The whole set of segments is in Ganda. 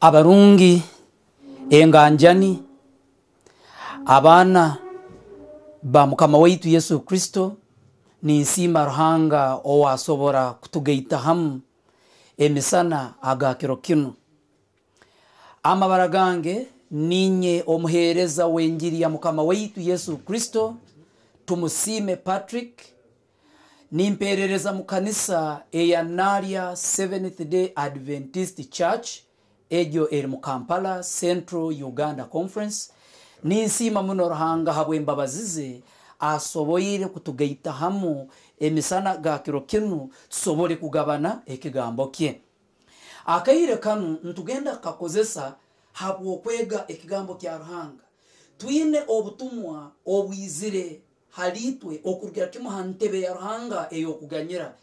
abarungi enganjani abaana ba mukama waitu yesu kristo ninsiima ruhanga owasobora kutugaita hamu emisana aga kiro kinu. Amabara gange ninye omuheereza w'enjiri ya mukama waitu yesu kristo tumusiime patrick nimperereza mu kanisa eya naria seventh day adventist church egyo eri mu kampala central uganda conference. Ninsiima muno ruhanga habw'embabazi ze asoboire kutugaita hamu emisana ga kiro kinu tusobole kugabana ekigambo kye. Akaire kanu ntugenda kukakozesa habw'okwega ekigambo kya ruhanga. Twine obutumwa obwizire halitwe okurugira kimu ha ntebe ya ruhanga ey'okuganyira.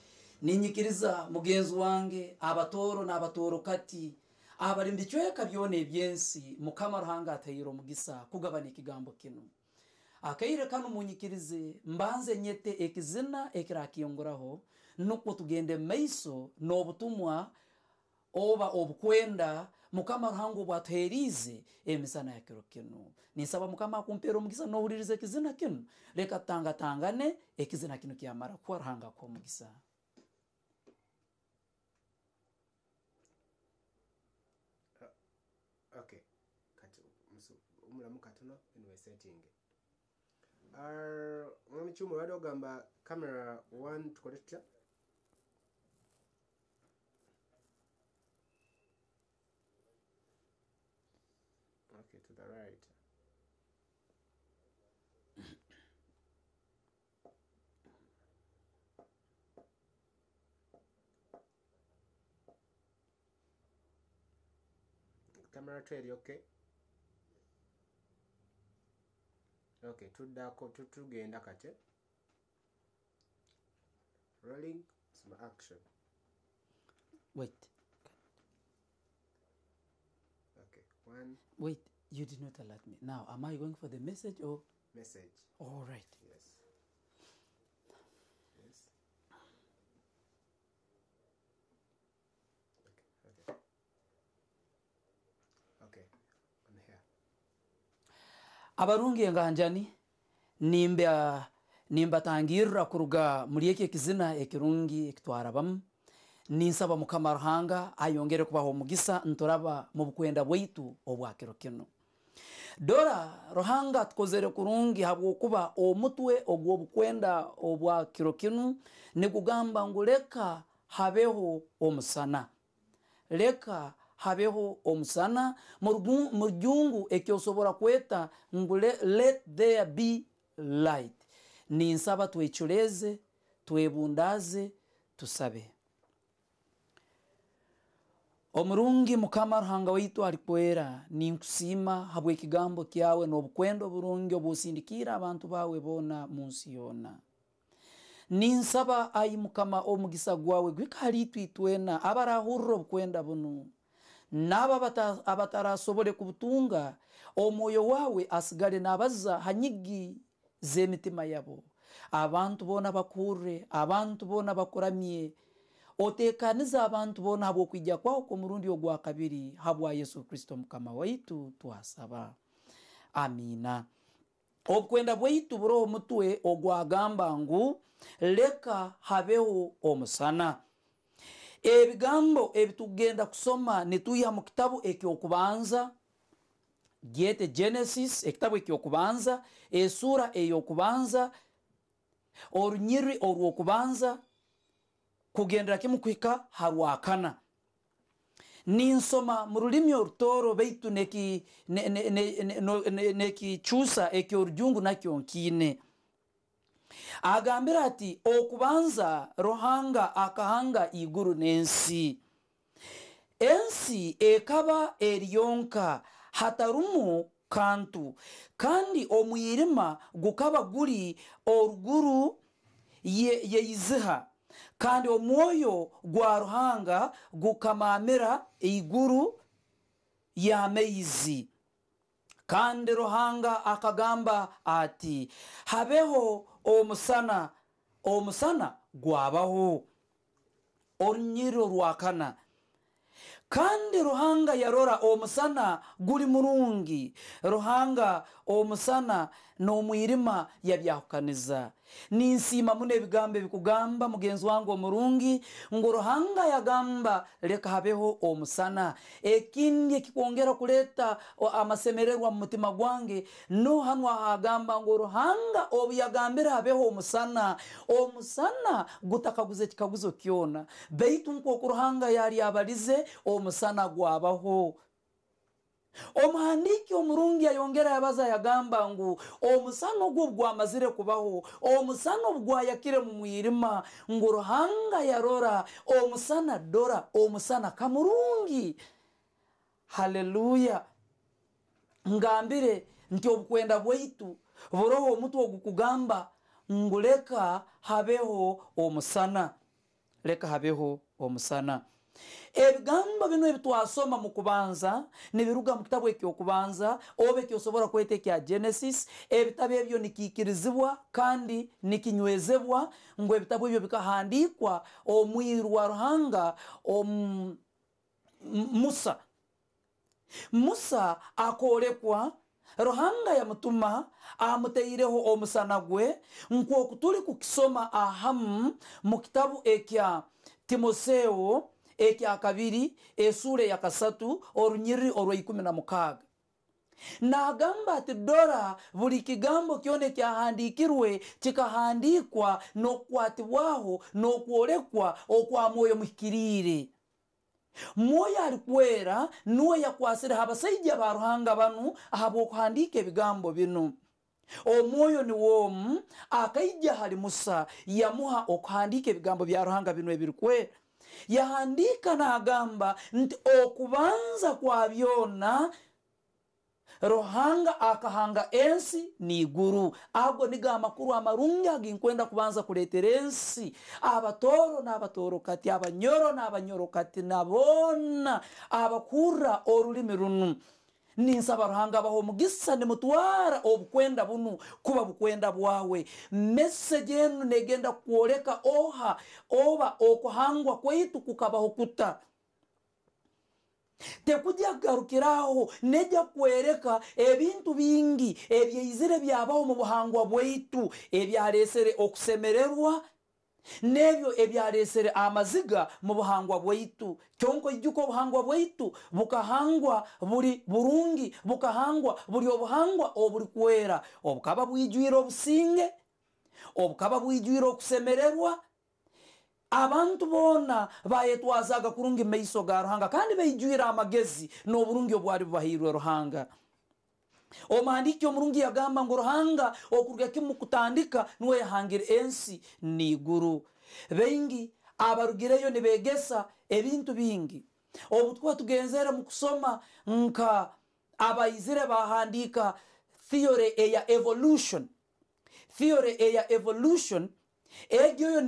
Ninyikiriza mugenzi wange abatooro n'abatooro kati abari mu bicweka byona ebyensi mukama ruhanga ataire omugisa kugabana ekigambo kinu akaire kanu munyikirize mbanze nyete ekizina ekirakiyongeraho nukwo tugende maiso n'obutumwa oba obukwenda mukama ruhanga obwatuheerize emisana ya kiro kinu. Ninsaba mukama akumpeera omugisa n'ohuririza ekizina kinu. Leka tutangatangane ekizina kinu kyamara kuba ruhanga kw'omugisa okay. Kati omulamu katono anyway setting. Uh, mwami kyuma obadde ogamba camera one tukole tutya okay to the right. Camera eri okay okay tuddako tu- tugenda kati rolling some action. Wait. Okay one. Wait you did not alert me. Now am i going for the message or? Message. All right. Yes abarungi enganjani nimba nimbatangirira kuruga muri eki ekizina ekirungi ekitwarabamu ninsaba mukama ruhanga ayongere kubaho omugisa nturaba mu bukwenda bwaitu obwa kiro kinu. Dora ruhanga tukozere kurungi habwokuba omutwe ogw'obukwenda obwa kiro kinu nikugamba ngu leka habeho omusana. Leka habeho omusana mu rujungu ekyosobora kweta ngu le- let there be light. Ninsaba twecureze twebundaze tusabe. Omurungi mukama ruhanga waitu arikwera ninkusiima habw'ekigambo kyawe n'obukwenda oburungi obusindikiire abantu bawe boona mu nsi yoona ninsaba ayi mukama omugisa gwawe gwika hali itu itwena abarahurira obukwenda bunu n'aba abata- abatarasobole kubutunga omwoyo wawe asigale nabaza hanyigi z'emitima yabo. Abantu boona bakurre abantu boona bakuramye. Otekaniza abantu boona habw'okwijja kwawe kw'omurundi ogwa kabiri habwa yesu kristo mukama waitu twasaba. Amiina obukwenda bwaitu buri omu mutwe ogwagamba ngu leka habeho omusana ebigambo ebitugenda kusoma nituyiha mu kitabu ekyokubanza gyete genesis ekitabu ekyokubanza esuura ey'okubanza orunyiriri orw'okubanza kugendera kimu kuhika ha rwakana ninsoma mu rulimi orutooro baitu neki- ne- ne- ne- ne- no- ne- nekicuusa eky'orujungu nakyo nkiine agambira ati okubanza ruhanga akahanga iguru n'ensi. Ensi ekaba eri yonka hatarumu kantu. Kandi omwirima gukaba guri oruguru ye- yeyiziha kandi omwoyo gwa ruhanga gukamamira eiguru y'amaizi kandi ruhanga akagamba ati habeho omusana omusana gwabaho orunyiriro rwakana kandi ruhanga yarora omusana guri murungi ruhanga omusana n'omwirima yabyahukaniza ninsiima muno ebigambo ebikugamba mugenzi wange omurungi ngu ruhanga yagamba leka habeho omusana. Ekindi ekikwongera kuleeta amasemererwa mu mutima gwange no hanu ahagamba ngu ruhanga obu yagambire habeho omusana omusana gutakaguze kikaguzo kyona. Baitu nk'oku ruhanga yari abalize omusana gwabaho omuhandiki omurungi yayongera yabaza yagamba ngu omusana ogwo gwamazire kubaho omusana obu gwayakire mu mwirima ngu ruhanga yarora omusana dora omusana kamurungi. Haleluya ngambire nti obukwenda bwaitu buroho omutwe ogukugamba ngu leka habeho omusana. Leka habeho omusana ebigambo bino ebitwasoma mu kubanza nibiruga mu kitabu ekyokubanza oba ekyosobora kweta ekya genesis ebitabo ebyo nikiikirizibwa kandi nikinywezebwa ngu ebitabo ebyo bikahandikwa omwiru wa ruhanga omu M- musa. Musa akoolekwa ruhanga yamutuma amuteireho omusana gwe nk'oku turi kukisoma ahamu mu kitabu ekya timoseewo ekya kabiri esuura eya kasatu orunyiriri olwa ikumi na mukaaga. Nagamba ati dora buli kigambo kyona ekyahandikirwe kikahandikwa n'okukwatibwaho n'okwolekwa okwa mwoyo muhikiriire mwoyo alikwera nuwe yakwasireho abasaija ba ruhanga banu ahabw'okuhandiika ebigambo bino. Omwoyo ni w'omu akaija hali musa yamuha okuhandiika ebigambo bya ruhanga bino ebirikwera yahandiika n'agamba nti okubanza kwa byona ruhanga akahanga ensi n'iguru ago nigo amakuru amarungi aginkwenda kubanza kuleetera ensi. Abatooro n'abatoorokati abanyoro n'abanyorokati naboona abakurra orulimi runu ninsaba ruhanga abaho omugisa nimutwara obukwenda bunu kuba bukwenda bwawe. Meseji enu negenda kwoleka oha oba okuhangwa kwaitu kukabaho kuta. Tekujja kugarukiraho nejja kwereka ebintu bingi ebyeizire byabaho mu buhangwa bwaitu ebyalesere okusemererwa n'ebyo ebyalesere amaziga mu buhangwa bwaitu. Kyonka ijjuka obuhangwa bwaitu bukahangwa buli burungi bukahangwa buli obuhangwa obuli kwera. Obukaba bwijwire obusinge obukaba bwijwire okusemererwa. Abantu boona bayetwazaga kurungi mu maiso ga ruhanga kandi baijwire amagezi n'oburungi obwari bubahirwe ruhanga omuhandiki omurungi yagamba ngu ruhanga okuruga kimu kutandika niwe yahangire ensi n'iguru baingi abarugireyo nibegesa ebintu bingi. Obu tukuba tugenzere mu kusoma nka abaizire bahandiika theory eya evolution. Theory eya evolution egyoyo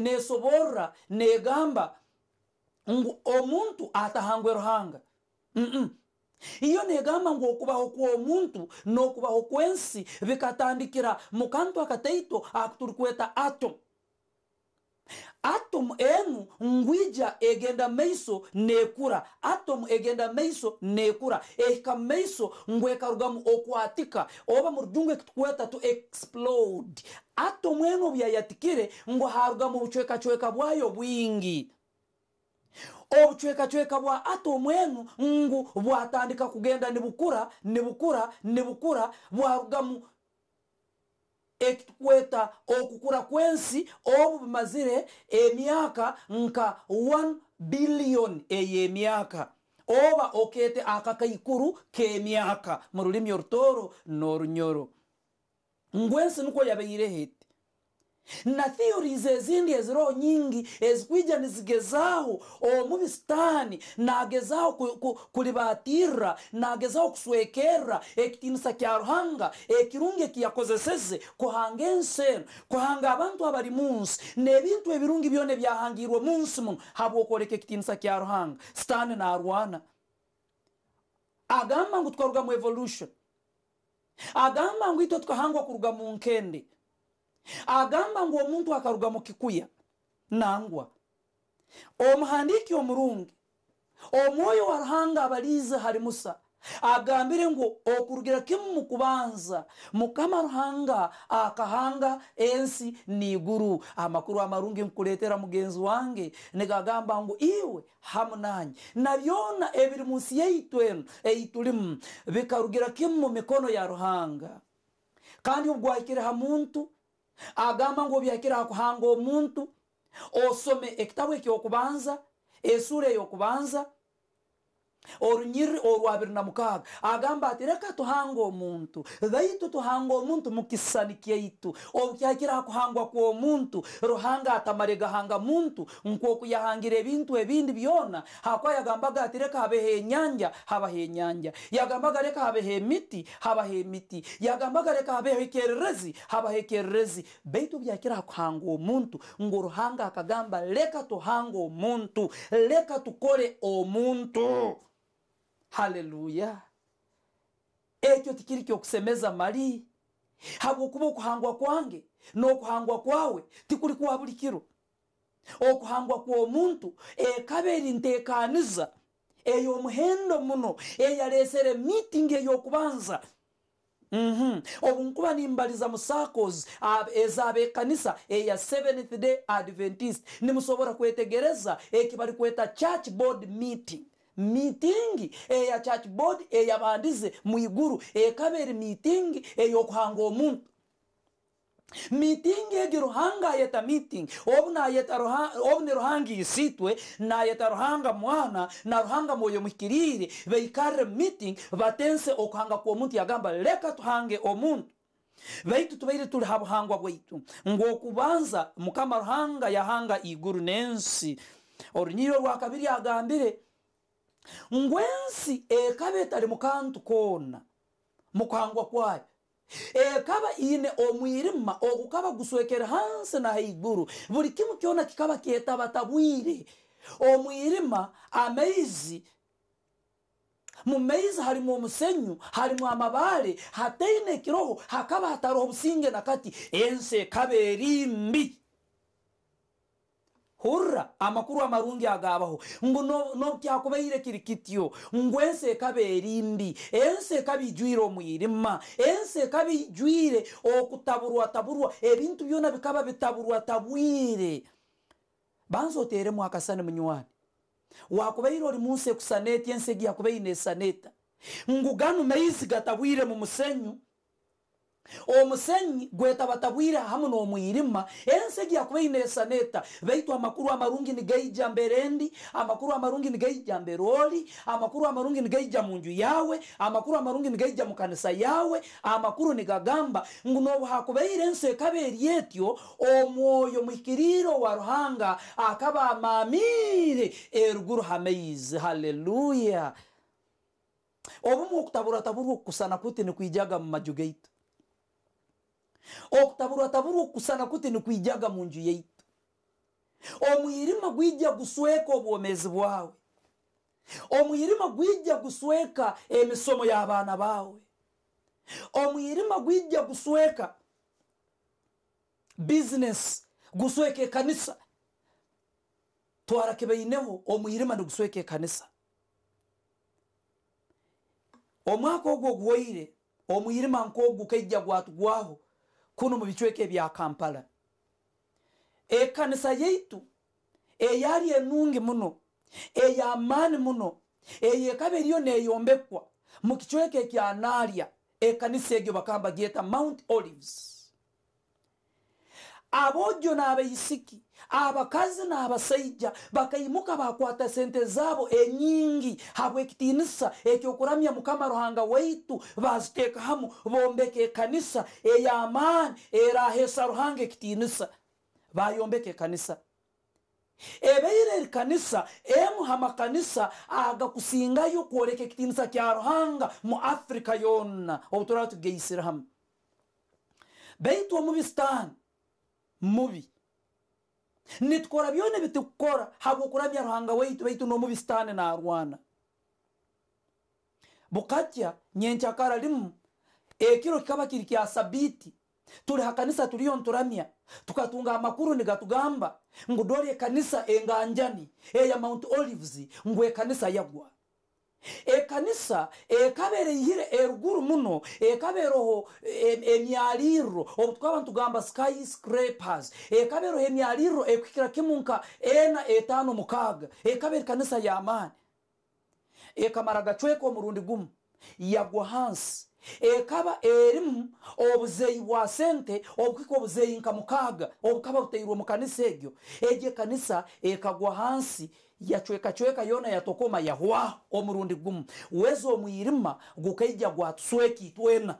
nesoborra negamba ngu omuntu atahangwe ruhanga. Mm-mm. Iyo negamba ngu okubaho kw'omuntu n'okubaho kw'ensi bikatandikira mu kantu akataito akuturikweta atom. Atomu enu ngwija egenda maiso nekura. Atomu egenda maiso nekura. Ehika maiso ngu ekarugamu okwatika oba mu rujungu ekitukweta tu explode. Atomu enu obu yayatikire ngu harugamu obucwekacweka bwayo bwingi obucwekacweka bwa atomu enu ngu bwatandika kugenda nibukura nibukura nibukura bwarugamu ekitukweta okukura kw'ensi obu bumazire emyaka nka 1 biliyoni ey'emyaka oba okeete akakaikuru k'emyaka mu rulimi orutooro n'orunyoro. Ngu ensi nikwo yabaire heti na theories ezindi eziriho nyingi ezikwija nizigezaho omu bisitaani nagezaho ku- ku- kulibatirra nagezaho kuswekerra ekitinisa kya ruhanga ekirungi ekiyakozeseze kuhanga ensi enu kuhanga abantu abari munsi n'ebintu ebirungi byona ebyahangirwe munsi muno habwokwoleka ekitinisa kya ruhanga. Sitaani narwana. Agamba ngu twaruga mu evolution. Agamba ngu itwe tukahangwa kuruga mu nkende agamba ngu omuntu akaruga mu kikuya nangwa. Omuhandiki omurungi omwoyo wa ruhanga abaliize hari musa agambire ngu okurugira kimu mu kubanza. Mukama ruhanga akahanga ensi niiguru amakuru amarungi nkuletera mugenzi wange nigagamba ngu iwe hamu nanye ebiri munsi yaitu enu eitulimu bikarugira kimu mu mikono ya ruhanga. Kandi ubwahikire ha muntu agamba ngu obyahikire ha kuhanga omuntu osome ekitabu ekyokubanza esura eyokubanza orunyiriri orwabiri na mukaaga. Agamba ati reka tuhanga omuntu. Baitu tuhanga omuntu mu kisani kyaitu. Obukyakira hakuhangwa kw'omuntu ruhanga atamare gahanga muntu nk'oku yahangira ebintu ebindi byona. Hakuba yagambaga ati reka habeho enyanja habaho enyanja yagambaga reka habeho emiti habaho emiti yagambaga reka habeho ekererezi habaho ekererezi baitu byakira hakuhanga omuntu ngu ruhanga akagamba leka tuhanga omuntu. Leka tukore omuntu. Haleluya ekyo tikiri kyokusemeza mali. Habwokuba okuhangwa kwange n'okuhangwa kwawe tikuri kwa buli kiro. Okuhangwa kw'omuntu ekaba eri nteekaniza ey'omuhendo muno eyalesere mitingi ey'okubanza. Mhm. obu nkuba nimbaliza mu circles ab- ez'abekanisa eya seventh day adventist nimusobora kwetegereza eki bari kweta church board meeting mitingi eya church board eyabandize mu iguru ekaba eri mitingi ey'okuhanga omuntu. Mitingi egi ruhanga ayeta meeting obu nayeta obu ni ruhanga isitwe nayeta ruhanga mwana na ruhanga mwoyo muhikirire beikarre meeting batense okuhanga kw'omuntu yagamba leka tuhange omuntu. Baitu tubaire tuli ha buhangwa bwaitu. Ng'okubanza mukama ruhanga yahanga iguru n'ensi. Orunyiriro rwakabiri agambire ngu ensi ekaba etari mu kantu koona mu kuhangwa kwayo. Ekaba ine omwirima ogukaba guswekere hansi na haiguru buri kimu kyona kikaba kyetabatabwire omwirima amaizi mu maizi harimu omusenyu harimu amabaare hataine kiroho hakaba hatariho obusinge nakati ensi ekaba eri mbi hurra! Amakuru amarungi agabaho ngu no- nokyakubaire kiri kityo ngu ensi ekaba eri mbi ensi ekaba ijwire omwirima ensi ekaba ijwire okutaburwataburwa ebintu byona bikaba bitaburwatabwire. Banza oteremu akasani munywani wakubaire ori munsi ekusaneta ensi egi yakubaine esaneta ngu ganu maizi gatabwire mu musenyu omusenyi gwetabatabwire hamu n'omwirima ensi egi yakubaine esaneta baitu amakuru amarungi nigaija mberendi amakuru amarungi nigaija mberoli amakuru amarungi nigaija mu nju yawe amakuru amarungi nigaija mu kanisa yawe amakuru nigagamba ngu noobu hakubaire ensi ekaba eri etyo omwoyo muhikiriro wa ruhanga akaba amamire eruguru hamaizi haleluya obumu okutaburatabura okukusana kuti nikwijaga mu maju gaitu okutaburwatabura okusana kuti nikwijaga mu nju yaitu. Omwirima gwija gusweka obwomezi bwawe. Omwirima gwija gusweka emisomo y'abaana bawe omwirima gwija gusweka bizinesi gusweka ekanisa. Twarakebaineho omwirima nigusweka ekanisa. Omwaka ogwo oguhoire omwirima nk'ogu kaija gwatugwaho kuno mu bicweka ebya kampala. Ekanisa yaitu eyali enungi muno ey'amaani muno eyo ekaba eriyo neyombekwa mu kicweka ekya naarya ekanisa egyo bakamba gyeta mount olives abojo n'abaisiki abakazi n'abasaija bakayimuka bakwata sente zaabo enyingi habwa ekitiinisa ekyokuramya mukama ruhanga waitu baziteeka hamu bombeka ekanisa ey'amaani eraheesa ruhanga ekitiinisa. Bayombeka ekanisa ebeire erikanisa emu hamakanisa agakusingayo kworeka ekitiinisa kya ruhanga mu afurika yona obu turaba tugeisire hamu baitu omubi sitaani mubi. Nitukora byona habwo habwokuramya ruhanga waitu baitu n'omubi na narwana bukatya nyenkyakara limu ekiro kikaba kiri kya sabiti. Tuli hakanisa tuliyo nturamya tukatunga amakuru nigatugamba ngu dore ekanisa enganjani eya mount olives ngu ekanisa yagwa ekanisa ekabeera ihire eruguru muno ekabeereho em- emyalirro obu tukaba nitugamba sky scrapers ekabeereho emyalirro ekuhikira kimu nka ena etaano mukaaga ekabeera ekanisa y'amaani ekamara gacweka omurundi gumu yagwa hansi. Ekaba erimu obuzeyi bwa sente obukuhika obuzeyi nka mukaaga obukaba buteirwe mu kanisa egyo. Egyo ekanisa ekagwa hansi yacwekacweka yona yatokoma yahwaho omurundi gumu. Weza omwirima gukaija gwatusweki itwena.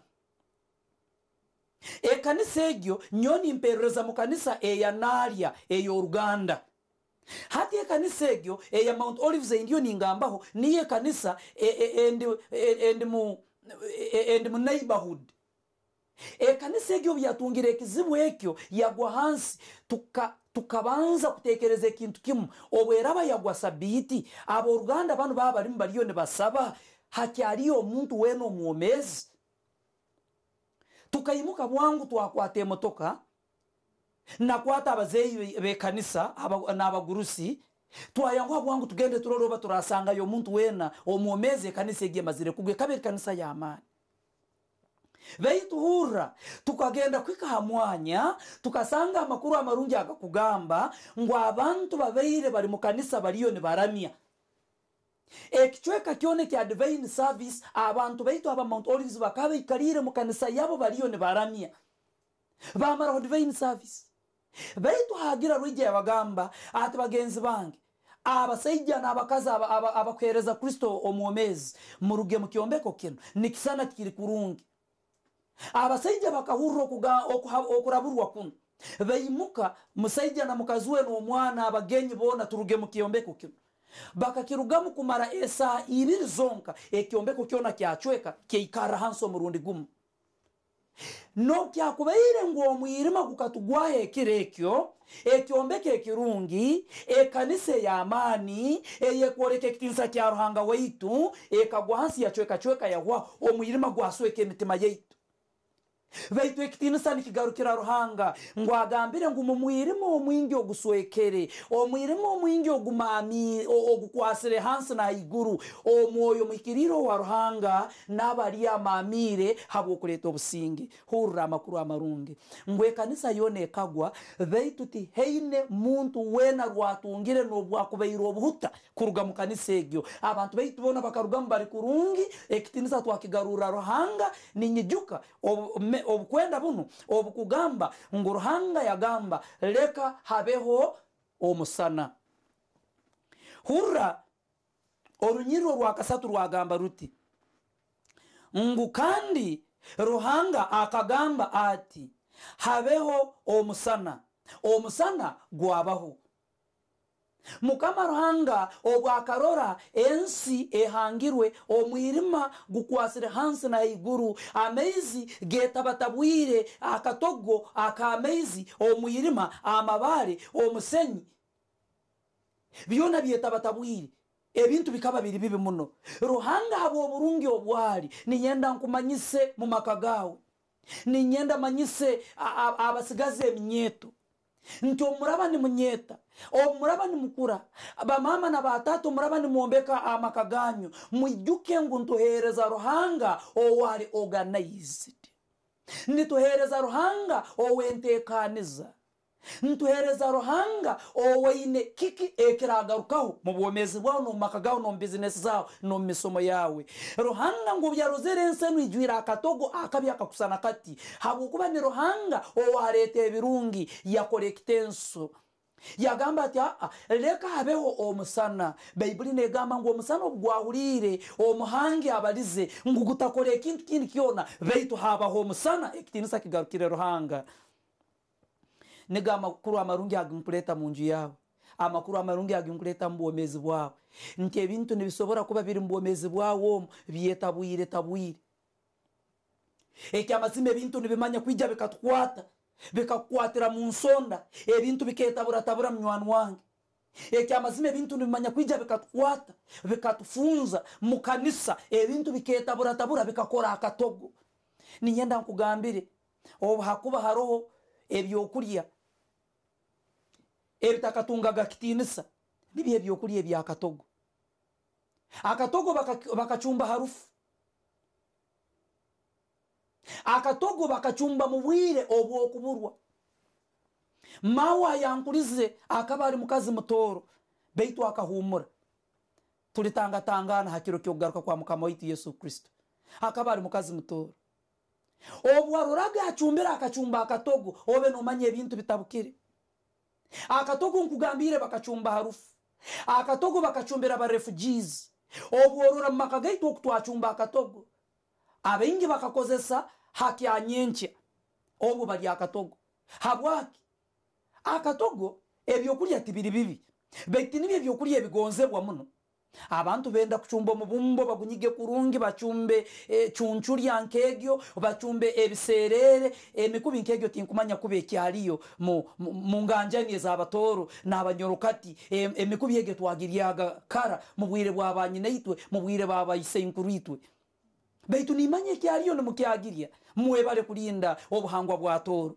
Ekanisa egyo nyo nimperereza mu kanisa eya narya ey'oruganda hati ekanisa egyo eya mount olives ndiyo ningambaho niyo ekanisa e- e- e- endi mu neighborhood ekanisa egyo byatungire ekizibu ekyo yagwa hansi. Tuka tukabanza kutekereza ekintu kimu. Obweraba yagwa sabiiti abooluganda banu baba barimu bariyo nibasaba hakyariyo omuntu weena omwomezi tukayimuka bwangu twakwata emotoka nakwata abazeyi be- b'ekanisa aba- n'abagurusi. Twayanguha bwangu tugende turore oba turasangayo omuntu weena omwomezi ekanisa egi emazire kugwa ekaba ekanisa y'amaani beituhurra tukagenda kwika hamwanya tukasanga amakuru amarungi agakugamba ngu abantu babaire bari mukanisa bariyo nibaramya ekicweka kyona kya divine service abantu baitu aba mount olives bakaba baikarire mukanisa yabo bariyo nibaramya bamaraho divine service. Baitu hagira rwija yabagamba ati bagenzi bange abasaija n'abakazi aba- aba- abakwereza kristo omwomezi muruge mu kyombeko kino nikisana kiri kurungi okuga- okuha- okuraburwa kuno. Baimuka musaija na mukazi we n'omwana abagenyi boona turuge mu kyombeko kino. Bakakirugamu kumara esaa ibiri zonka ekyombeko kyona kyacweka kyeikara hansi omurundi gumu. No kyakubaire ngu omwirima gukatugwaho ekiro ekyo ekyombeko ekirungi ekanisa ey'amaani eyekworeka ekitinisa kya ruhanga waitu ekagwa hansi yacwekacweka yahwa omwirima gwasweka emitima yaitu bayiduhe kitini sani kigarukira ruhanga. Ngo agambire ngo umumwirimo uwo mwingi oguswekere. Uwo mwirimo uwo mwingi ogumami ogukwasire hansi na iguru uwo mwoyo mukiriro wa ruhanga n'abariyamamire habwo kureta obusinge hurura amakuru amarungi. Ngwe kanisa yona ekagwa baituti heine muntu wena rwatungire nobwakubaire obuhuta kuruga mu kanisa egyo. Abantu baitu boona bakarugamu bari kurungi ekitini sa twakigarurira ruhanga ninyijuka obukwenda buno obukugamba ngu ruhanga yagamba leka habeho omusana. Hurra! Orunyiriro rwakasatu rwagamba ruti ngu kandi ruhanga akagamba ati habeho omusana omusana gwabaho mukama ruhanga obwakarora ensi ehangirwe omwirima gukwasire hansi na iguru. Amaizi getabatabwire akatogo ak'amaizi omwirima amabare omusenyi. Byona byetabatabwire. Ebintu bikaba biri bibi muno. Ruhanga haba oburungi obwari ninyenda nkumanyise mu maka gawe ninyenda manyise abasigazi eminyeto nti omuraba nimunyeta omuraba nimukura. Bamama na batata omuraba nimwombeka amaka ganyu. Mwijuke ngu ntuhereza ruhanga owari organized. Nituhereza ruhanga owentekaniza ntuhereza ruhanga owaine kiki ekiragarukaho mu bwomezi bwawe nomu maka gawe nomu bizinesi zawe nomu misomo yawe. Ruhanga ngu byaruzire ensi enu ijwire akatogo akabi akakusana kati. Habwokuba ni ruhanga owareeta ebirungi yakorekita enso yagamba ati aa leka habeho omusana. Bayibuli negamba ngu omusana ogu gwahurire omuhangi abalize ngu gutakora ekintu kindi kyona baitu habaho omusana ekitinisa kigarukire ruhanga niga amakuru amarungi aginkureta mu nju yawe amakuru amarungi aginkureta mu bwomezi bwawe nti ebintu nibisobora kuba biri mu bwomezi bwawe omu byetabwire tabwire ekyamazima ebintu nibimanya kwija bikatukwata bikakukwatira mu nsonda ebintu biketaburatabura munywani wange. Ekyamazima ebintu nibimanya kwija bikatukwata bikatufunza mu kanisa ebintu biketaburatabura bikakora akatogo. Ninyenda nkugambire obu hakuba haroho ebyokurya ebitakatungaga kitinisa nibyo ebyokulya ebyakatogo akatogo baka- bakacumba harufu. Akatogo bakacumba mu bwire obwokuburwa mawe ayankurize akaba ari mukazi mutoro beitu akahumura tulitangatangana hakiro kyokugaruka kwa mukama waitu yesu kristo. Akaba ari mukazi mutoro. Obu acumbire akacumba akatogo obe nomanya ebintu bitabukire akatogo nkugambire bakacumba harufu. Akatogo bakacumbira abarefugees obu orora mu maka gaitu oku twacumba akatogo. Abaingi bakakozesa hakyanyenkya obu bali akatogo. Habwaki? Akatogo ebyokurya tibiri bibi. Baitu nibyo ebyokurya ebigonzebwa muno abantu benda kucumba omubumbo bagunyige kurungi bacumbe e, cuncurya nkegyo bacumbe ebiserere emikubi nkegyo tinkumanya kuba ekyaliyo mu, mu, mu nganjani ez'abatoro n'abanyorokati em- emikubi egyo twagiryaga kara mu bwire bwa banyinaitwe mu bwire bwa baiseinkuru itwe. Baitu nimanya ekyaliyo nimukyagirya mwebale kulinda obuhangwa bwa toro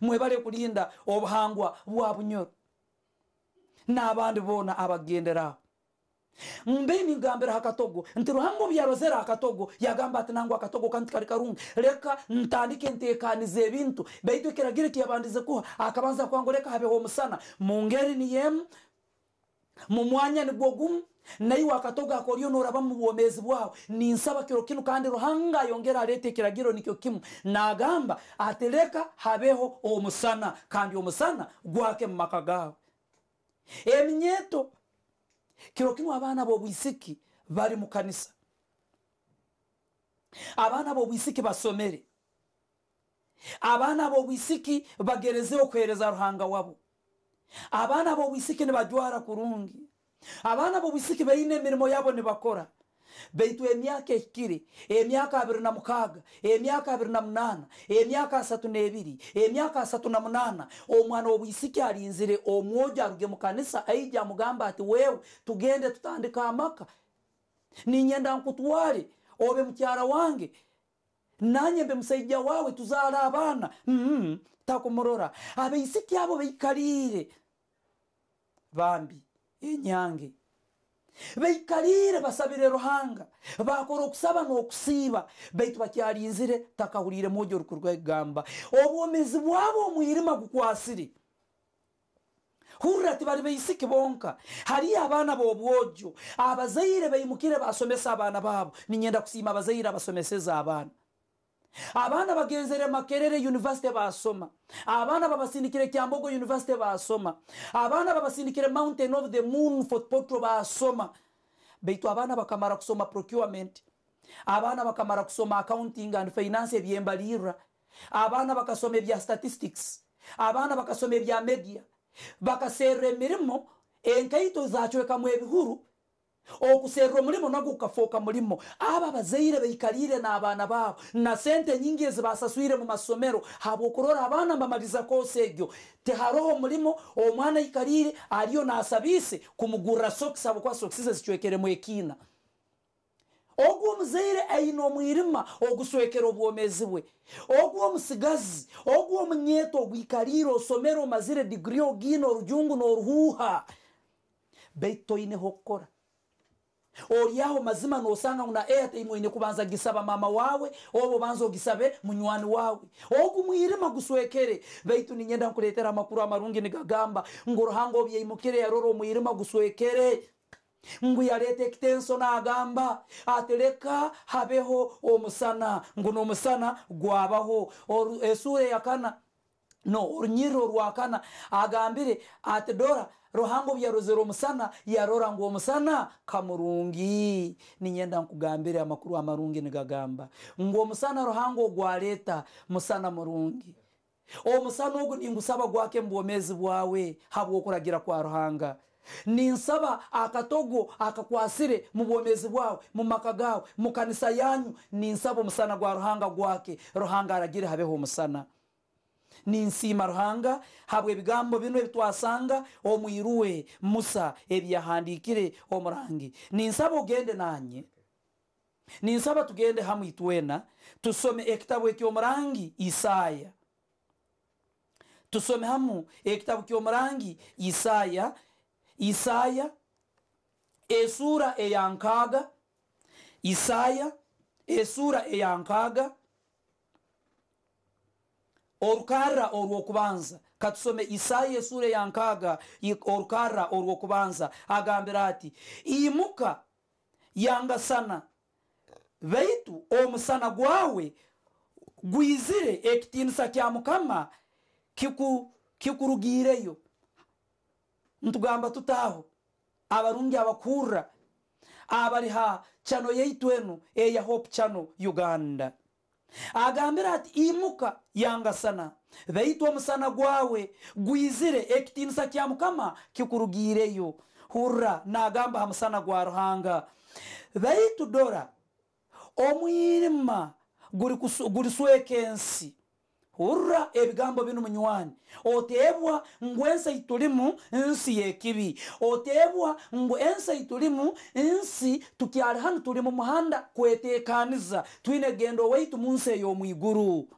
mwebale kulinda obuhangwa bwa bunyoro. N'abandi boona abagenderaho mbe ningambira hakatogo nti ruhango byarozera akatogo yagamba ati nangu akatogo kanti kari karungi leka ntandike ntekaniza ebintu. Baitu ekiragiro kiyabandize kuha. Akabanza kwangu leka habeho omusana mu ngeri niyemu mu mwanya nigwo gumu. Naiwe akatogo akoryo noraba mu bwomezi bwawe ninsaba kiro kinu kandi ruhanga yongera arete ekiragiro nikyo kimu. Nagamba ati leka habeho omusana kandi omusana gwake mu maka gawe eminyeto kiro kinu abaana b'obwisiki bari mu kanisa. Abaana b'obwisiki basomere. Abaana b'obwisiki bagerezeho kuhereza ruhanga wabo abaana b'obwisiki nibajwara kurungi. Abaana b'obwisiki baine emirimo yabo nibakora baitu emyaka ehikire emyaka abiri na mukaaga emyaka abiri na munana emyaka asatu n'ebiri emyaka asatu na munana omwana w'obwisiki alinzire omwojo aruge mu kanisa aija amugamba ati wewe tugende tutandika amaka. Ninyenda nkutware obe mukyara wange. Nanye mbe musaija wawe tuzaala abaana. Mm takumurora. Abaisiki abo baikalire. Bambi enyange baikalire basabire ruhanga. Bakora okusaba n'okusiiba. Baitu bakyalinzire takahurire mwojo oruku rwegamba obwomezi bwabo omwirima gukwasire. Hurira tibari baisiki bonka. Hariyo abaana b'obwojo abazaire baimukire basomesa abaana babo ninyenda kusiima abazaire abasomeseza abaana abaana bagenzere makerere university basoma. Abaana babasindikire kyambogo university basoma. Abaana babasindikire mountain of the moon fort potro basoma. Baitu abaana bakamara kusoma procurement. Abaana bakamara kusoma accounting and finance ebyembalirra. Abaana bakasoma ebya statistics. Abaana bakasoma ebya media. Bakaserra emirimo enkaito zacwekamu ebihuru okuserra omulimo nagwo mulimu. Mulimo abo abazaire baikalire n'abaana baabo. Na sente nyingi ezibasaswire mu masomero. Habwokurora abaana mbamaliza kosi egyo. Tiharoho omulimu omwana aikalire aliyo nasabise kumugurra sokisi. Habwokuba sokisi ze zicwekeremu ekiina. Ogwo omuzaire aine omwirima oguswekera obwomezi bwe. Ogwo omusigazi ogwo omunyeto ogwikalire osomere omazire digiri ogiine orujungu n'oruhuuha baitu toineho okukora olyaho mazima nosanga una airtime oine kubanza gisaba mama wawe oba obanza ogisabe munywani wawe. Ogu mwirima guswekere baitu ninyenda nkuletera amakuru amarungi nigagamba ngu ruhanga obyaimukire yarora omwirima guswekere ngu yaleta ekitenso nagamba atereka habeho omusana ngu nomusana gwabaho. Oru- esura yakana no orunyiriro rwakana agambire ati dora ruhango byarozere omusana yarora ngu omusana kamurungi. Ninyenda nkugambire amakuru amarungi nigagamba. Ngu omusana ruhango gwaleeta musana murungi. Omusana ogu ningusaba gwake mu bwomezi bwawe habwokuragira kwa ruhanga. Ninsaba akatogo akakwasire mu bwomezi bwawe mu maka gawe mu kanisa yanyu ninsaba omusana gwa ruhanga gwake. Ruhanga aragire habeho omusana ninsiima ruhanga habwa ebigambo bino ebitwasanga omwiruwe musa ebyahandikire omurangi. Ninsaba ogende nanye? Ninsaba tugende hamwe itwena? Tusome ekitabu ekyomurangi isaaya tusome hamu ekitabu kyomurangi isaaya isaaya esura eyankaaga isaaya esura eyankaaga orukarra orwokubanza katusome isaaya esura eyankaaga i- orukarra orwokubanza agambira ati imuka yangasana baitu omusana gwawe gwizire ekitiinisa kya mukama kiku- kikurugiireyo. Ntugamba tutaaho. Abarungi abakurra abari ha chano yaitu enu eya hope chano uganda agambira ati imuka yangasana baitu omusana gwawe. Gwizire ekitiinisa kya mukama kikurugiireyo hurra nagamba ha musana gwa ruhanga. Baitu dora omwirima guri gurisweka ensi hurra ebigambo bino munywani oteebwa ngu ensi eitulimu nsi yekibi oteebwa ngu ensi eitulimu nsi tukyali hanu tuli mu muhanda kwetekaniza twine gendo waitu mu nsi ey'omwiguru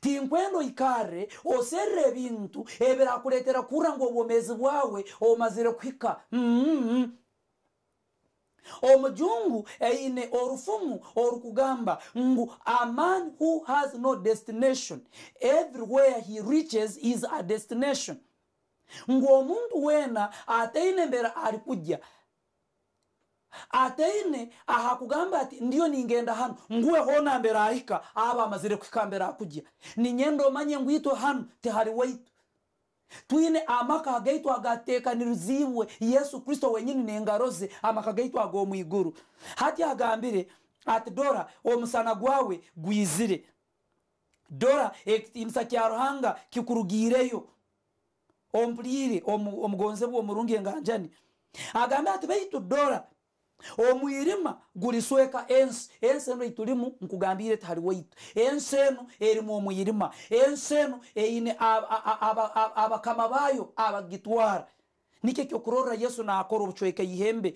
tinkwenda oikare oserre ebintu ebirakuleetera kurra ngu obwomezi bwawe omazire kuhika mm-hmm. Omujungu eine orufumu orukugamba ngu a man who has no destination everywhere he reaches is a destination. Ngu omuntu weena ataine mbere ari kujya ataine ahakugamba ati ndiyo ningenda hanu nguwe hona mbere ahika aba amazire kuhika mbere akujya. Omanye ngu itwe hanu tihari waitu twine amaka gaitu agatekaniriziibwe yesu kristo wenyini n'engaro ze amaka gaitu ag'omwiguru hati agambire ati dora omusana gwawe gwizire. Dora ekitiinisa kya ruhanga kikurugiireyo ompulire omu- omugonzebwa omurungi enganjani. Agambe ati baitu dora omwirima gurisweka ensi ensi eno eitulimu nkugambire tihari waitu ensi eno erimu omwirima ensi eno eine abakama bayo abagitwara. Nikyo kyokurorra yesu nakora obucweka ihembe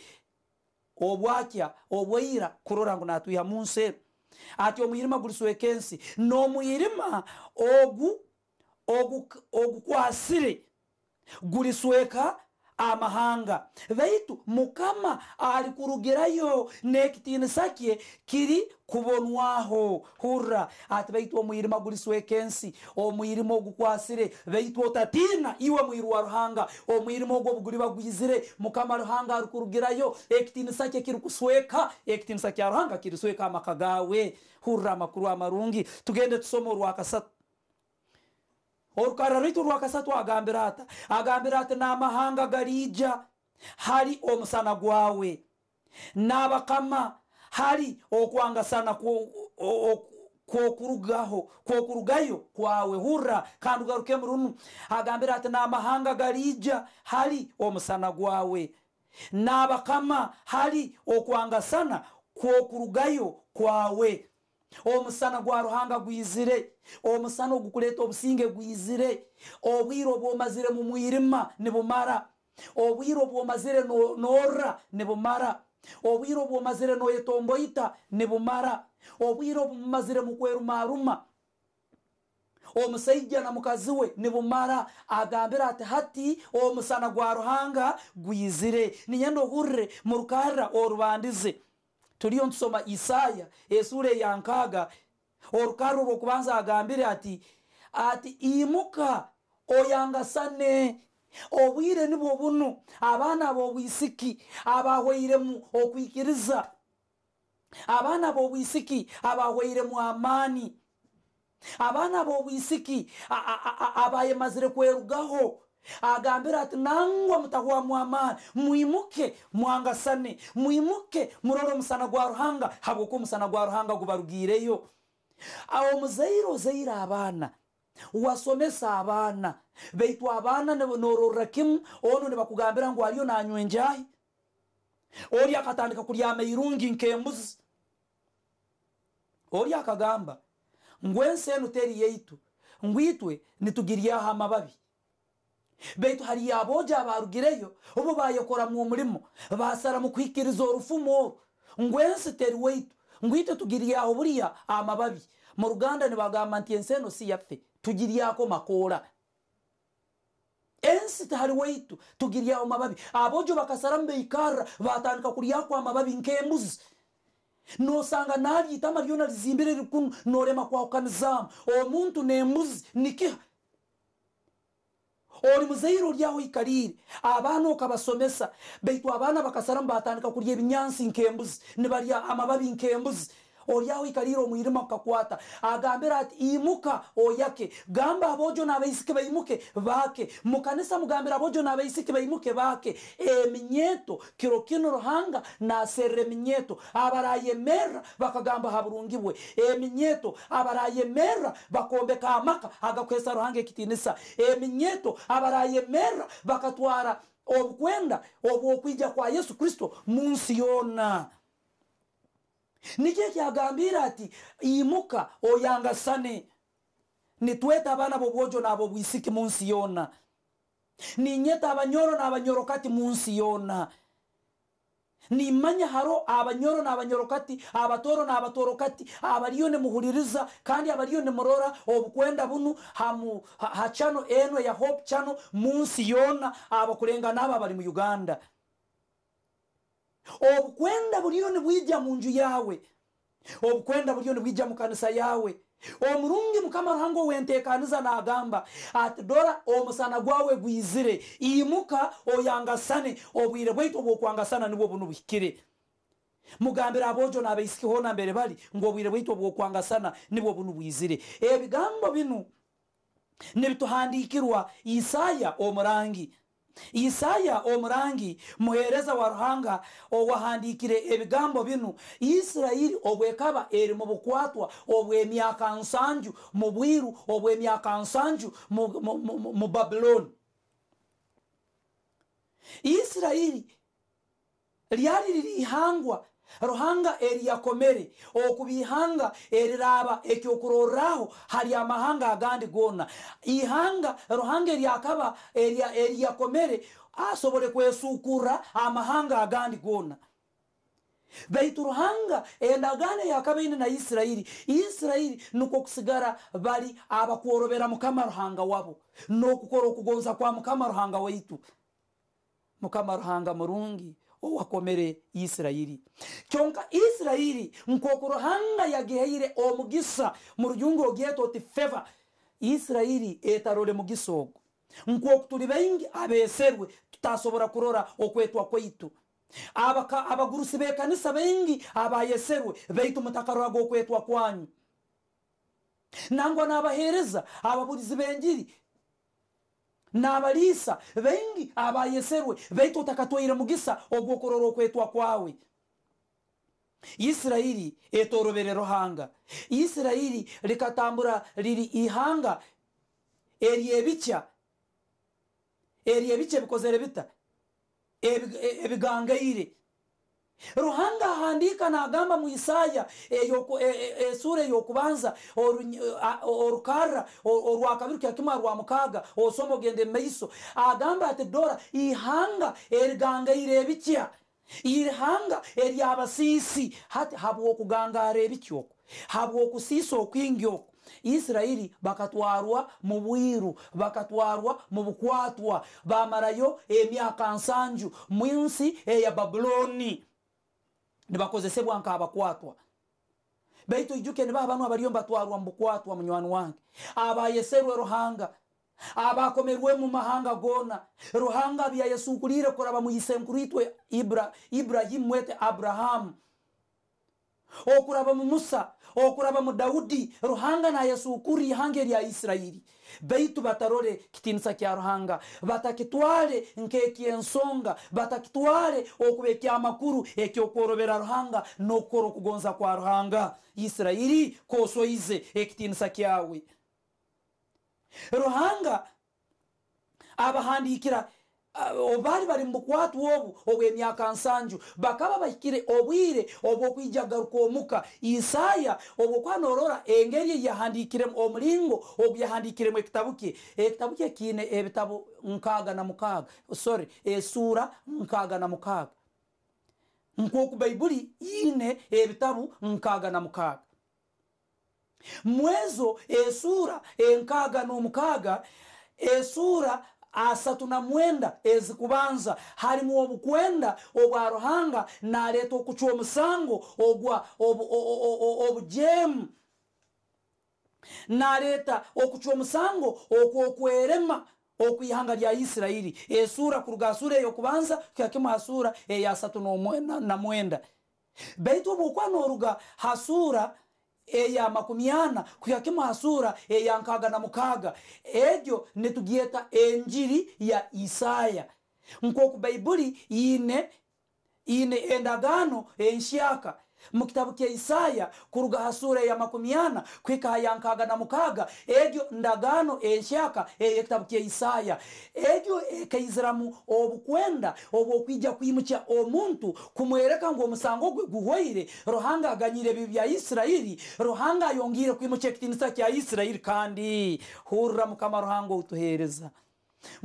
obwakya obwaira kurora ngu natwiha mu nsi eno. Ati omwirima gurisweka ensi n'omwirima ogu ogu- ogukwasire gurisweka amahanga. Baitu mukama ari kurugirayo n'ekitiinisa kye kiri kubonwaho. Hurra! Ati baitu omwirima gurisweka ensi omwirima ogukwasire baitu otatiina iwe mwiru wa ruhanga. Omwirima ogwo buguri bagwizire. Mukama ruhanga ari kurugirayo ekitiinisa kye kiri kusweka. Ekitiinisa kya ruhanga kirisweka amaka gawe hurra amakuru amarungi. Tugende tusome orwakasatu orukara rwitu rwakasatu agambira ata agambira ati n'amahanga garija hari omusana gwawe. N'abakama hari okwangasana kwokurugaho kwokurugayo kwawe. Hurra kandi ugaruke murunu agambira ati n'amahanga garija hari omusana gwawe. N'abakama hari okwangasana kwokurugayo kwawe omusana gwa ruhanga gwizire omusana ogukuleeta obusinge gwizire obwire obwomazire mu mwirima nibumara obwire obwomazire no- norra nibumara obwire obwomazire noyetomboita nibumara obwire obumazire mu kwerumaruma omusaija na mukazi we nibumara agambira ati hati omusana gwa ruhanga gwizire ninyenda ohurire mu rukarra orubandize turiyo ntusoma isaya esura eyankaaga orukarra orwokubanza agambire ati ati imuka oyangasane obwire nibwo bunu. Abaana b'obwisiki abahwairemu okwikiriza abaana b'obwisiki abahwairemu amaani. Abaana b'obwisiki a- a- a- abayemazire kwerugaho agambira ati nangwa mutahuwa muhamara mwimuke muhangasane mwimuke murore umusana gwa ruhanga. Habwo ko umusana gwa ruhanga gubarubwireyo awo muzeyirozeyira abana wasomesa abana beitwa abana norora kimu ono nibakugambira ngu ariyo nanywe njahi ori akatandika kuryama irungi nk'embuzi ori akagamba ngwensenu teri yeitu ngwitwe nitugiryaho amababi. Baitu hariyo aboja barugireyo obo bayekoramu omurimo basara mu kwikiriza orufumu oru ngu ensi teri waitu ngu itwe tugiryaho amababi. Mu ruganda nibagamba nti ensi eno si yaffe tugiryako makoora ensi tihari waitu tugiryaho mababi. Abojo bakasaramu beikarra batandika kuryako amababi nk'embuzi. Nosanga nari itama ryona rizimbire rikunu norema kwahukanizamu omuntu nembuzi nikiha ori muzaire oryaho ikarire. Abaana okabasomesa baitu abaana bakasaramu batandika kurya ebinyansi nk'embuzi. Nibarya amababi nk'embuzi oryaho ikariro omwirima kukakwata agambira ati imuka oyake. Gamba abojo n'abaisiki baimuke bake. Mukanisa mugambira abojo n'abaisiki baimuke bake. Eminyeto kiro kino ruhanga naserra eminyeto abarayemerra bakagamba haburungibwe eminyeto abarayemerra bakombeka amaka agakwesa ruhanga ekitinisa. Eminyeto abarayemerra bakatwara obukwenda obwokwija kwa yesu kristo mu nsi yona ni cyo cyagambira ati iyi muka oyangasane nitweta abana b'ubwojo nabo bwisike munsi yona. Ninyeta abanyoro n'abanyorokati munsi yona. Nimanya haro abanyoro n'abanyorokati abatoro n'abatorokati abariyone muhuririza kandi abariyone murora obukwenda bunu hamu hachano enwe ya hope chano munsi yona abakurenga naba bari mu uganda. Obukwenda buriyo nibwija mu nju yawe obukwenda buriyo nibwija mu kanisa yawe omurungi mukama ruhanga owentekaniza nagamba ati dora omusana gwawe gwizire. Imuka oyangasane. Obwire bwaitu obwokwangasana nibwo bunu buhikire mugambira abojo n'abaisiki hona mbere bari ngo obwire bwaitu obwokwangasana nibwo bunu bwizire. Ebigambo binu nibituhandikirwa isaya omurangi isaya omurangi muhereza wa ruhanga owahandikire ebigambo binu. Isirayiri obwekaba eri mu bukwatwa obw'emyaka nsanju mu bwiru obw'emyaka nsanju mu- babuloni isirayiri lyari liri ihangwa ruhanga eriyakomere okuba ihanga eriraba ekyokurorraho hari amahanga agandi gona ihanga ruhanga eryakaba erya- eriyakomere asobole kwesukura amahanga agandi gona baitu ruhanga endagaano eyakaba ine na isirairi isirairi nukwo kusigara bali abakworobera mukama ruhanga wabo n'okukora okugonza kwa mukama ruhanga waitu. Mukama ruhanga murungi owakomere isirayiri. Kyonka isirayiri nk'oku ruhanga yagihaire omugisa mu rujungu ogyeta oti feva isirayiri etarore mugisa ogu nk'oku turi baingi abeserwe tutasobora kurora okwetwa kwaitu. Abagurusi b'ekanisa baingi abayeserwe baitu mutakarora g'okwetwa kwanyu. Nangwa n'abahereza ababurizi b'enjiri n'abaliisa baingi abayeserwe baitu otakatwaire mugisa ogw'okurora okwetwa kwawe. Isirayiri etorobere ruhanga isirayiri rikatambura riri ihanga. Eryebikya eryebikya bikozere bita. E- ebigangaire ruhanga ahandika nagamba mu isaya eyoku- e- e- esura eyokubanza orukarra o- orwakabiri kyakimwe rwa mukaaga osoma ogende mu maiso. Agamba ati dora ihanga erigangaire ebikya ihanga eryabasiisi hati habwokugangara ebikya oku habwokusiisa okwingi oku isirayiri bakatwarwa mu bwiru bakatwarwa mu bukwatwa bamarayo emyaka nsanju mu nsi eya babuloni nibakozesebwa nka abakwatwa. Baitu ijuke nibaha banu abariyo mbatwarwa mubukwatwa munywani wange. Abayeserwe ruhanga. Abakomerwe mu mahanga gona. Ruhanga bya yesu kulire kuraba muyisenkuritwe ibra ibrahimu wete abrahamu okuraba mu musa okuraba mu dawudi ruhanga na yesu kuri hange lya isirayiri baitu batarore kitinisa kya ruhanga. Batakitware nkekyensonga batakitware okuba ekyamakuru ekyokworobera ruhanga nokukora okugonza kwa ruhanga. Isirayiri kosoize ekitinisa kyawe. Ruhanga abahandikira uh, bari bari mu bukwatu obu obw'emyaka nsanju. Bakaba bahikire obwire obw'okwijagaruka omuka. Isaaya obwokwanorora engeri eyahandikiremu omulingo ogu yahandikiremu ekitabu kye. Ekitabu kye kiine ebitabu nkaaga na mukaaga. Sorry esuura nkaaga na mukaaga. Nk'oku bayibuli yiine ebitabu nkaaga na mukaaga. Mwezo esuura enkaaga n'omukaaga esuura asatu na mwenda ezikubanza harimu obukwenda obwa ruhanga naleeta okucwa omusango ogwa obujemu. Naleeta okucwa omusango okwokwerema okwihanga lya isirayiri esuura kuruga suura eyokubanza kyakimu hasuura eyasatu na mwenda baitu obwokwa noruga hasuura eya makumi ana kuyakima asura eya nkaga na mukaga. Ejo netugieta enjiri ya isaya. Nkoku baibuli yine yine endagano ensyaka mu kitabu kya isaya kuruga hasura ya makumi ana kwika haya nkaaga na mukaaga egyo ndagano enshaka eyekitabu kya isaya. Egyo ekaiziramu obukwenda obwokwija kwimukya omuntu kumwereka ngu omusango gwe guhwaire ruhanga aganyire ebi bya isirayiri ruhanga ayongire kwimukya ekitinisa kya isirayiri kandi. Hurira mukama ruhanga outuheereza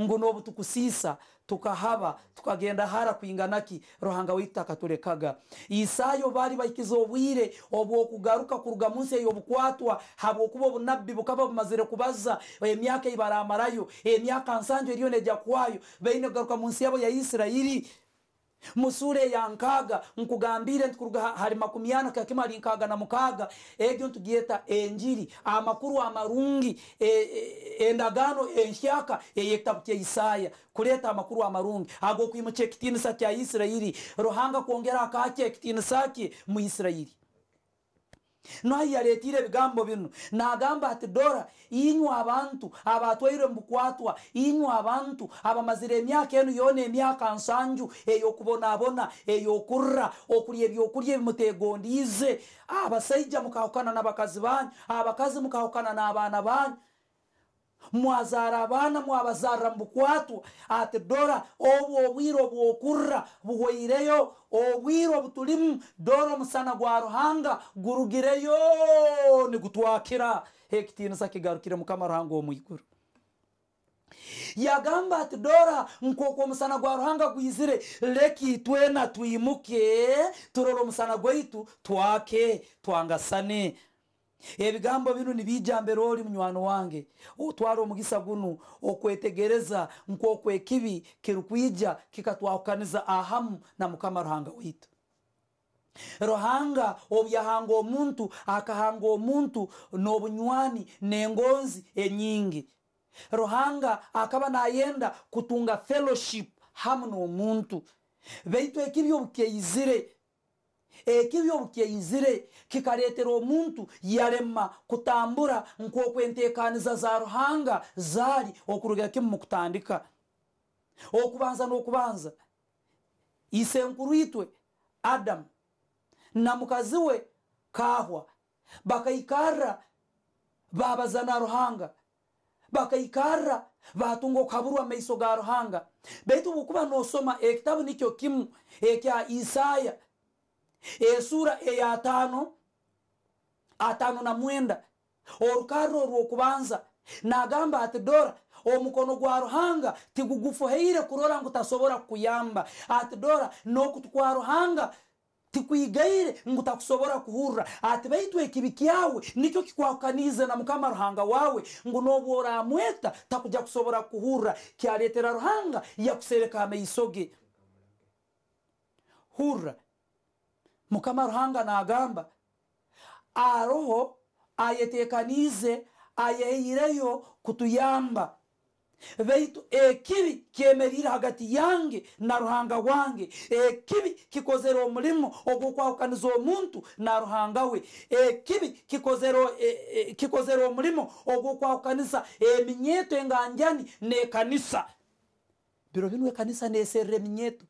ngu nobu tukusiisa tukahaba tukagenda hara kwinganaki ruhanga witu akatulekaga isayo bari bahikiza obwire obwokugaruka kuruga munsi eyobukwatwa habwokuba obunabbi bukaba bumazire kubaza emyaka eyibaramarayo emyaka nsanju eriyo neja kwayo baine kugaruka munsi yabo ya isirayiri musure ya nkaga nkugambire ntukuruga hari makumi ana kakima ali nkaga na mukaga. Ebyo ntugiyeta enjiri amakuru amarungi e, e, endagano enshyaka eyekitabu kya Isaya kuleta amakuru amarungi. Ago kuyimuche kitinisa kya Isiraeli rohanga kuongera akake kitinsa kye mu Isiraeli nahi yaletire ebigambo bino nagamba ati dora inywe abantu abatwaire mubukwatwa inywe abantu abamazire emyaka enu yona emyaka nsanju eyokubonabona eyokurra okurya ebyokurya ebimutegondiize abasaija mukahukana n'abakazi banyu abakazi mukahukana n'abaana banyu mwazaara abaana mwabazarra mu bukwatwa ati dora obu obwire obwokurra buhweireyo obwire obutulimu dora omusana gwa ruhanga gurugireyo nigutwakira. Ekitinisa kigarukire mukama ruhanga omwiguru yagamba ati dora nkoko omusana gwa ruhanga gwizire leki twena twimuke turore omusana gwaitu twake twangasane. Ebigambo bino nibijambere oli munywani wange. Otwara omugisa gunu. Okwetegereza nk'okwo ekibi kirukwija kikatwahukaniza ahamu na mukama ruhanga waitu ruhanga obyahanga omuntu akahanga omuntu n'obunywani n'engonzi enyingi ruhanga akaba nayenda kutunga fellowship hamu n'omuntu. Baitu ekibi obukeizire ekibi obukeizire kikaletera omuntu yarema kutambura nk'okwentekaniza za ruhanga zari okuruga kimu mukutandika okubanza n'okubanza isenkuru itwe adamu na mukazi we kahwa bakaikarra babaza na ruhanga bakaikarra batunga okaburwa maiso ga ruhanga. Baitu bukuba nosoma ekitabu nikyo kimu ekya isaya esura eya atano atano na mwenda. Orukarro orwokubanza nagamba ati dora omukono gwa ruhanga tigugufuheire kurora ngu tasobora kukuyamba. Ati dora n'okutu kwa ruhanga tikwigaire ngu takusobora kuhurra. Ati baitu ekibi kyawe nikyo kikwahukanize na mukama ruhanga wawe ngu nobu oramweta takuja kusobora kuhurra. Kyaletera ruhanga yakusereka amaiso ge. Hurra mukama ruhanga nagamba aroho ayetekanize ayeireyo kutuyamba. Baitu ekibi kyemerire hagati yange na ruhanga wange ekibi kikozere omulimo ogwokwahukaniza omuntu na ruhanga we. Ekibi kikozere e- e- omulimo ogwokwahukaniza eminyeto enganjani n'ekanisa. Biro binu ekanisa neserera eminyeto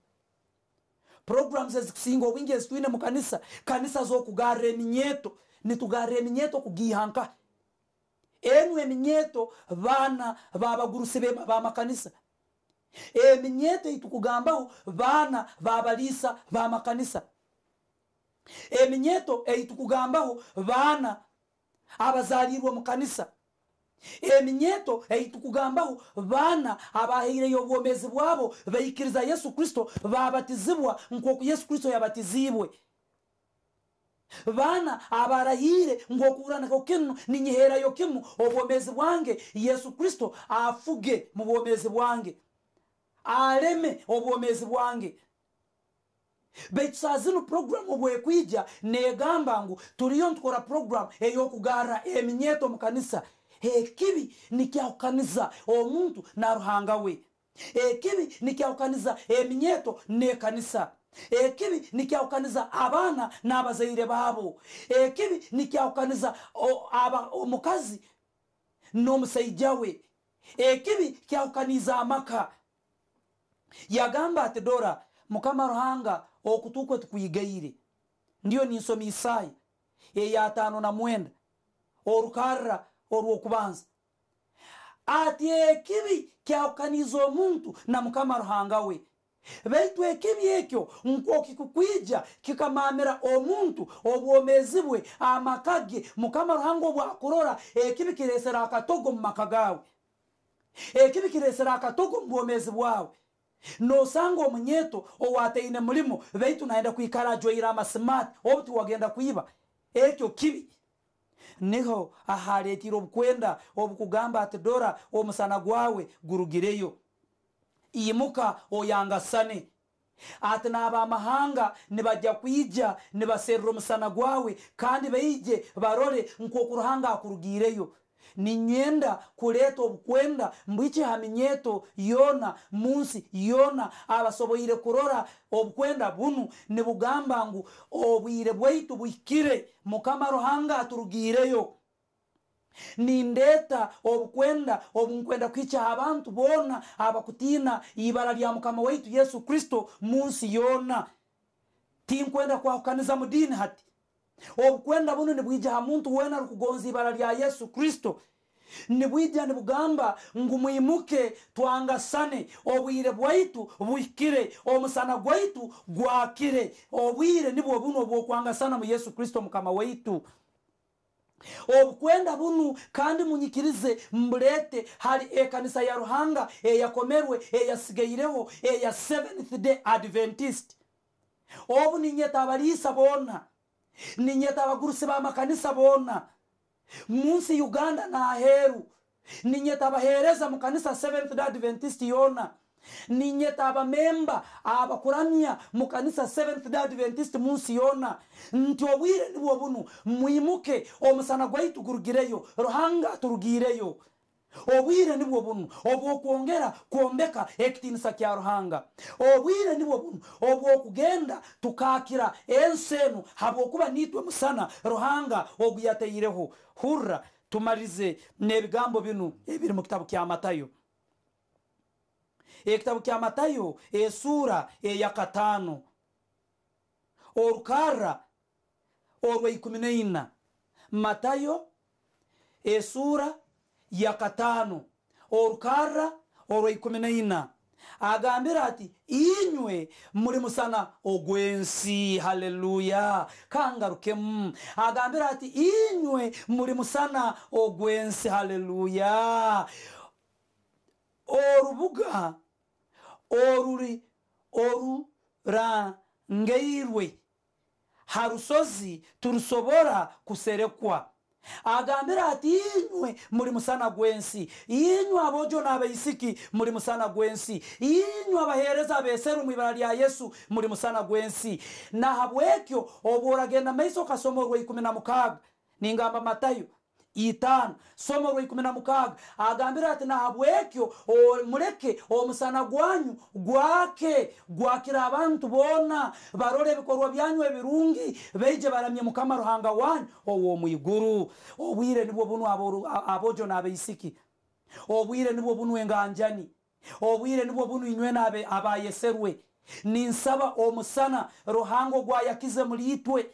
programs ezikusinga obwingi ezitwine mukanisa. Kanisa z'okugarra eminyeeto nitugarra eminyeeto kugihanka. Enu eminyeeto baana babagurusi bamakanisa eminyeeto eitukugambaho baana babaliisa bamakanisa eminyeeto eitukugambaho baana abazalirwe mu kanisa eminyeto eitukugambaho baana abaheireyo obwomezi bwabo baikiriza yesu kristo babatizibwa nk'oku yesu kristo yabatizibwe. Baana abarahire ng'okuuranako kinu ninyiherayo kimu obwomezi bwange yesu kristo afuge mu bwomezi bwange. Aleme obwomezi bwange. Baitu saa zino puroguramu bwekwija negamba ngu turiyo ntukora puroguramu ey'okugarra eminyeto mu kanisa ekibi nikyahukaniza omuntu na ruhanga we. Ekibi nikyahukaniza eminyeto n'ekanisa. Ekibi nikyahukaniza abaana n'abazaire baabo. Ekibi nikyahukaniza omukazi n'omusaija we. Ekibi kyahukaniza amaka. Yagamba ati dora mukama ruhanga okutukwe tukwigaire ndiyo ninsoma isaaya eyataano na mwenda orukarra orwokubanza ati ekibi kyawukaniza omuntu na mukama ruhanga we? Baitu ekibi ekyo nkokikukwija kikamamira omuntu obwomezi bwe amaka ge mukama ruhanga obwakurora ekibi kiresera akatogo mu maka gaawe. Ekibi kiresera akatogo mu bwomezi bwawe nosanga omunyeto owataine mulimo baitu naenda kwikara ajoire amasimati obuti wagenda kwiba ekyo kibi ni ho ahaletire obukwenda obukugamba ati dora omusana gwawe gurugireyo. Imuka oyangasane ati n'abamahanga nibajya kwija nibaserera omusana gwawe kandi baije barore nk'oku ruhanga akurugireyo. Ninyenda kuleeta obukwenda mbwiki ha minyeto yoona munsi yoona abasoboire kurora obukwenda bunu nibugamba ngu obwire bwaitu buhikire mukama ruhanga aturugiireyo nindeeta obukwenda obunkwenda kuhikya abantu boona abakutiina ibara lya mukama waitu yesu kristo munsi yoona tinkwenda kwahukaniza mu diini hati obukwenda bunu nibwija ha muntu weena arikugonza ibara lya yesu kristo. Nibwija nibugamba ngu mwimuke twangasane. Obwire bwaitu buhikire omusana gwaitu gwakire. Obwire nibwo bunu obwokwangasana mu yesu kristo mukama waitu. Obukwenda bunu kandi munyikirize mbulete hari ekanisa ya ruhanga eyakomerwe eyasigaireho eya seventh day adventist. Obu ninyeta abaliisa boona ninyeta abagurusi b'amakanisa boona munsi uganda n'aheru ninyeta abahereza mu kanisa seventh day adventist yoona ninyeta abamemba abakuramya mu kanisa seventh day adventist munsi yoona nti obwire nibwo bunu. Mwimuke omusana gwaitu gurugireyo ruhanga turugireyo obwire nibwo bunu. Obwokwongera kwombeka ekitinisa kya ruhanga. Obwire nibwo bunu. Obwokugenda tukakira ensi enu habwokuba nitwe musana. Ruhanga oguyateireho hurra tumarize n'ebigambo binu ebiri mu kitabu kya matayo. Ekitabu kya matayo esuura eya kataano. Orukarra orwa ikumi neina matayo esuura ya kataano orukarra orwa ikumi neina agambira ati inywe muri musana ogwensi haleluya kangarukemu agambira ati inywe muri musana ogwensi haleluya. Orubuga oruri orurangeirwe. Harusozi turusobora kuserekwa. Agambira ati inywe muri musana gwensi. Inywe abojo n'abaisiki muri musana gwensi. Inywe abahereza beseru mwibara lya yesu muri musana gwensi. Nahabwekyo obora oragenda maiso orwa ikumi na mukaga ningamba matayo itano somo rwa ikumi na mukaga. Agambira ati nahabwekyo mureke omusana gwanyu gwake gwakira abantu bona. Barore ebikorwa byanyu ebirungi beije baramye mukama ruhanga wanyu. Owo mwiguru obwire nibwo bunu abo- abojo n'abaisiki obwire nibwo bunu enganjani. Obwire nibwo bunu inywe n'abe- abayeserwe. Ninsaba omusana ruhango gwayakize muri itwe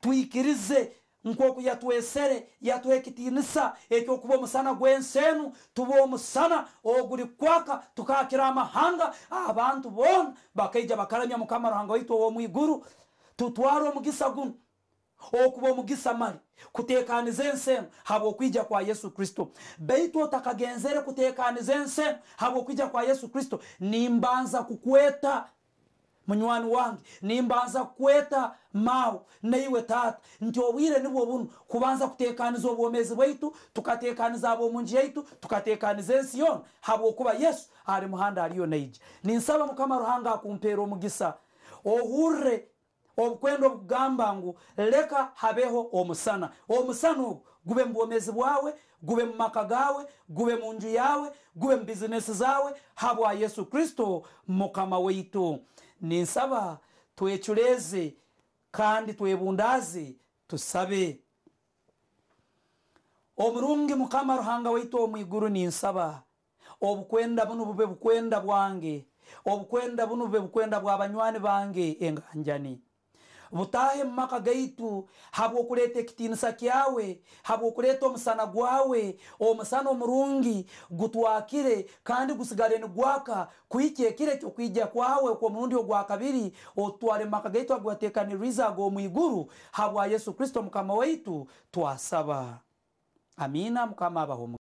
twikirize nk'oku yatwesere yatuha ekitiinisa ekyokuba omusana gw'ensenu tuba omusana oguli kwaka tukakira amahanga abantu boona bakaija bakaramya mukama ruhanga waitu ow'omwiguru tutware omugisa gunu okuba omugisa mali kutekaniza ensenu habwokwija kwa yesu kristo. Baitu otakagenzere kutekaniza ensenu habwokwija kwa yesu kristo nimbanza kukweta munywani wange nimbanza kukweta mawe naiwe tata. Nti obwire nibwo bunu. Kubanza kutekaniza obwomezi bwaitu tukatekaniza ab'omunju yaitu tukatekaniza ensi yona. Habwokuba yesu ari muhanda ariyo naija. Ninsaba mukama ruhanga akumpeera omugisa. Ohurre obukwenda obukugamba ngu leka habeho omusana. Omusana ogu gube mu bwomezi bwawe gube mu maka gawe gube munju yawe gube mu bizinesi zawe habwa yesu kristo mukama waitu ninsaba twecureze kandi twebundaze tusabe. Omurungi mukama ruhanga waitu omwiguru ninsaba. Obukwenda bunu bube bukwenda bwange. Obukwenda bunu bube bukwenda bwa banywani bange enganjani butahe mu maka gaitu habwokuleeta ekitiinisa kyawe habwokuleeta omusana gwawe. Omusana omurungi. Gutwakire kandi gusigale nigwaka kuhika ekire kyokwija kwawe. Kwomurundi ogwakabiri otware mu maka gaitu agwateekaniriza ag'omwiguru habwa yesu kristo mukama waitu twasaba. Amina mukama abaho